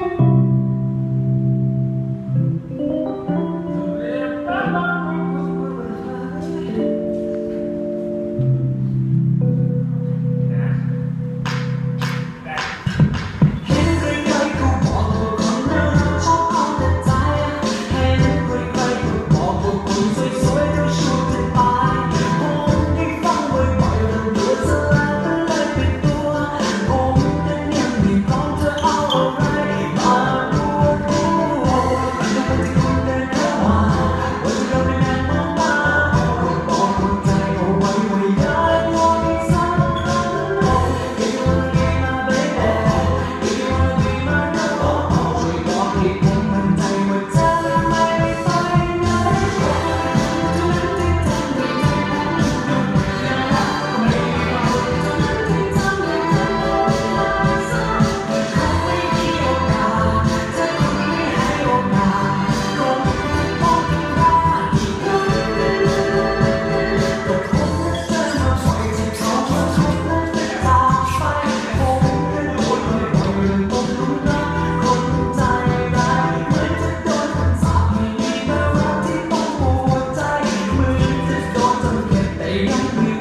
Bye. you.